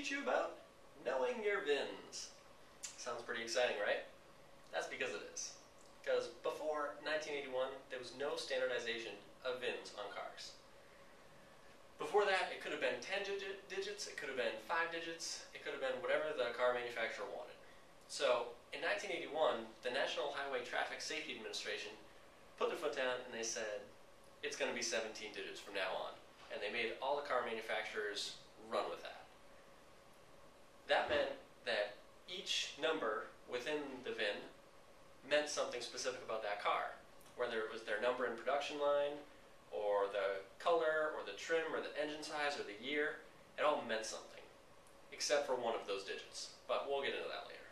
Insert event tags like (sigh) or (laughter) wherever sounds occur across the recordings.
teach you about knowing your VINs. Sounds pretty exciting, right? That's because it is. Because before 1981, there was no standardization of VINs on cars. Before that, it could have been 10 digit digits, it could have been 5 digits, it could have been whatever the car manufacturer wanted. So, in 1981, the National Highway Traffic Safety Administration put their foot down and they said, it's going to be 17 digits from now on. And they made all the car manufacturers run with that. That meant that each number within the VIN meant something specific about that car, whether it was their number in production line, or the color, or the trim, or the engine size, or the year, it all meant something, except for one of those digits. But we'll get into that later.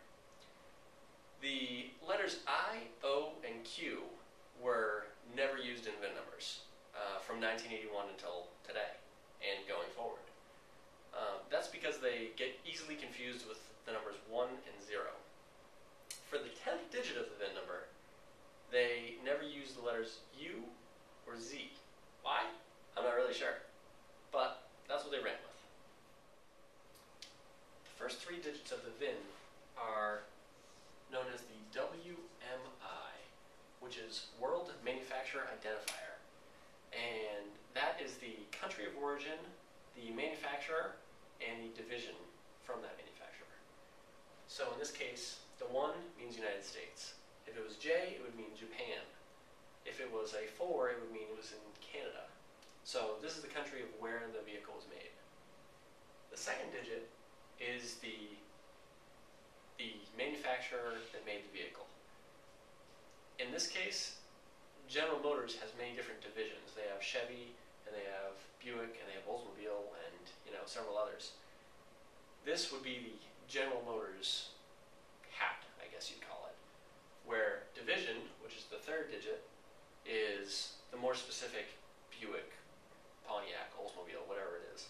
The letters I, O, and Q were never used in VIN numbers uh, from 1981 until today and going forward. Uh, that's because they get easily confused with the numbers 1 and 0. For the 10th digit of the VIN number, they never use the letters U or Z. Why? I'm not really sure. But that's what they ran with. The first three digits of the VIN are known as the WMI, which is World Manufacturer Identifier. And that is the country of origin, the manufacturer, and the division from that manufacturer. So in this case, the 1 means United States. If it was J, it would mean Japan. If it was a 4, it would mean it was in Canada. So this is the country of where the vehicle was made. The second digit is the, the manufacturer that made the vehicle. In this case, General Motors has many different divisions. They have Chevy, and they have Buick, and they have Oldsmobile, and you know several others. This would be the General Motors hat, I guess you'd call it, where division, which is the third digit, is the more specific Buick, Pontiac, Oldsmobile, whatever it is.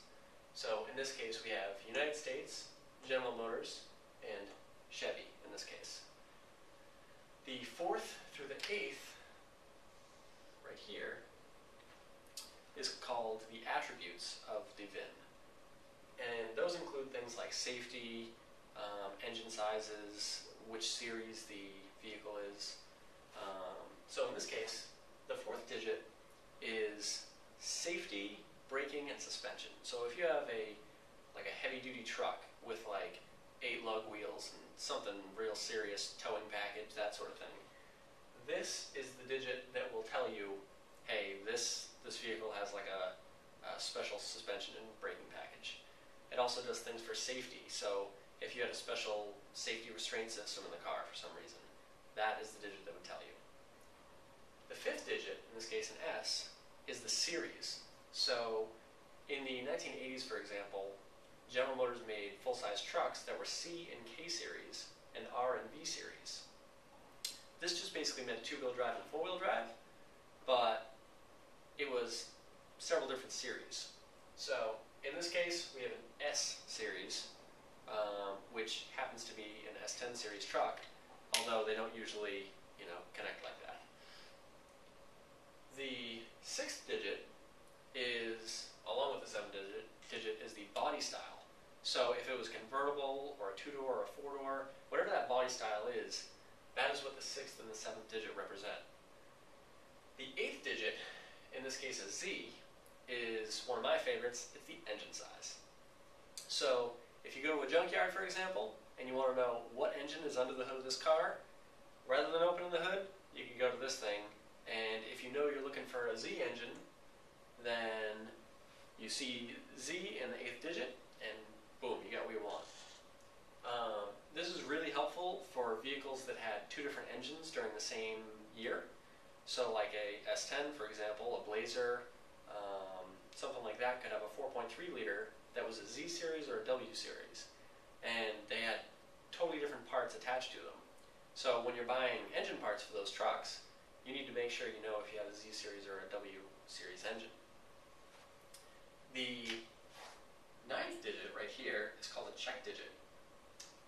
So in this case, we have United States, General Motors, and Chevy in this case. The fourth through the eighth, right here, is called the attributes of the VIN. And include things like safety, um, engine sizes, which series the vehicle is. Um, so in this case, the fourth digit is safety, braking, and suspension. So if you have a like a heavy duty truck with like eight lug wheels and something real serious, towing package, that sort of thing, this is the digit that will tell you, hey, this this vehicle has like a, a special suspension and braking package. It also does things for safety. So if you had a special safety restraint system in the car for some reason, that is the digit that would tell you. The fifth digit, in this case an S, is the series. So in the 1980s, for example, General Motors made full-size trucks that were C and K series and R and V series. This just basically meant two-wheel drive and four-wheel drive, but it was several different series. So in this case, we have an S series, um, which happens to be an S10 series truck, although they don't usually, you know, connect like that. The sixth digit is, along with the seventh digit, digit is the body style. So if it was convertible or a two-door or a four-door, whatever that body style is, that is what the sixth and the seventh digit represent. The eighth digit, in this case a Z, is one of my favorites. It's the engine size. So if you go to a junkyard, for example, and you want to know what engine is under the hood of this car, rather than opening the hood, you can go to this thing, and if you know you're looking for a Z engine, then you see Z in the eighth digit, and boom, you got what you want. Um, this is really helpful for vehicles that had two different engines during the same year. So like a S10, for example, a Blazer, um, something like that could have a 4.3 liter that was a Z series or a W series. And they had totally different parts attached to them. So when you're buying engine parts for those trucks, you need to make sure you know if you have a Z series or a W series engine. The ninth digit right here is called a check digit.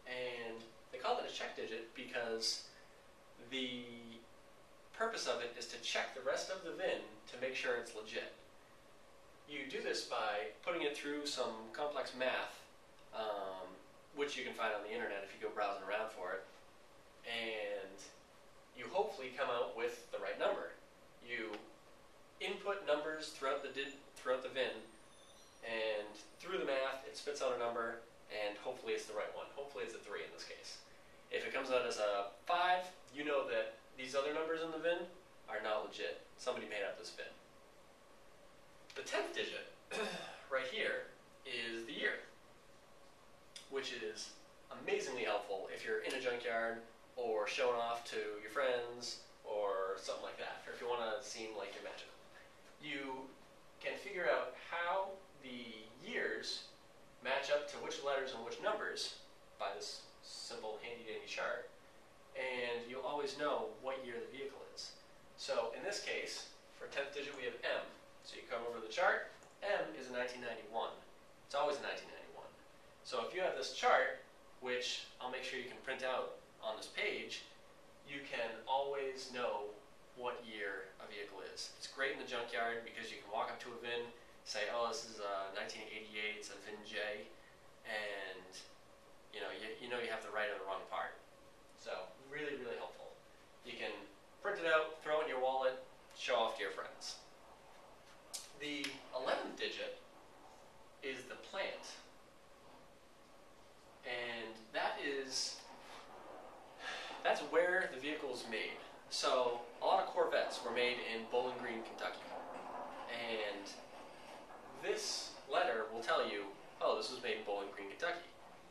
And they call it a check digit because the purpose of it is to check the rest of the VIN to make sure it's legit. You do this by putting it through some complex math um, which you can find on the internet if you go browsing around for it. And you hopefully come out with the right number. You input numbers throughout the did, throughout the VIN, and through the math, it spits out a number, and hopefully it's the right one. Hopefully it's a three in this case. If it comes out as a five, you know that these other numbers in the VIN are not legit. Somebody made up this VIN. The tenth digit, (clears throat) right here, is the year, which is amazingly helpful if you're in a junkyard or showing off to your friends or something like that, or if you want to seem like you're magical. You can figure out how the years match up to which letters and which numbers by this simple handy dandy chart, and you'll always know what year the vehicle is. So in this case, for 10th digit we have M. So you come over the chart, M is a 1991. It's always a 1991. So if you have this chart, which I'll make sure you can print out on this page, you can always know what year a vehicle is. It's great in the junkyard because you can walk up to a VIN, say, oh, this is uh, a 1988, it's a VIN J, and you know, you, you know you have the right or the wrong part. So really, really helpful. You can print it out, throw it in your wallet, show off to your friends. The 11th digit is the plant. And that is, that's where the vehicle is made. So a lot of Corvettes were made in Bowling Green, Kentucky. And this letter will tell you, oh, this was made in Bowling Green, Kentucky.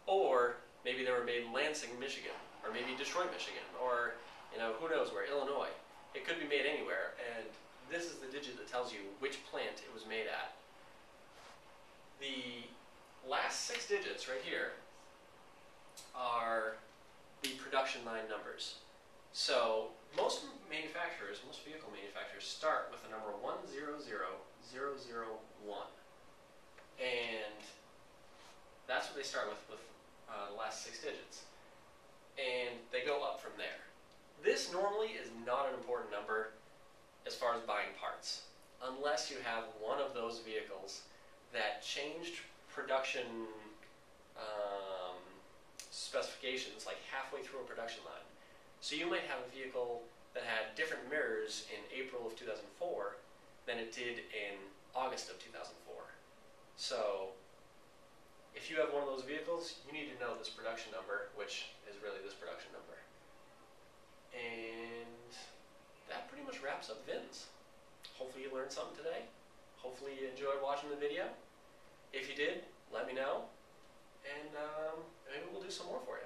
Or maybe they were made in Lansing, Michigan, or maybe Detroit, Michigan, or you know, who knows where, Illinois. It could be made anywhere, and this is the digit that tells you which plant it was made at. The last six digits right here are the production line numbers. So most manufacturers, most vehicle manufacturers start with the number 100001. And that's what they start with, with uh, the last six digits. And they go up from there. This normally is not an important number as far as buying parts, unless you have one of those vehicles that changed production um, specifications like halfway through a production line. So you might have a vehicle that had different mirrors in April of 2004 than it did in August of 2004. So if you have one of those vehicles, you need to know this production number, which is really this production number. And that pretty much wraps up VINs. Hopefully you learned something today. Hopefully you enjoyed watching the video. If you did, let me know. And um, maybe we'll do some more for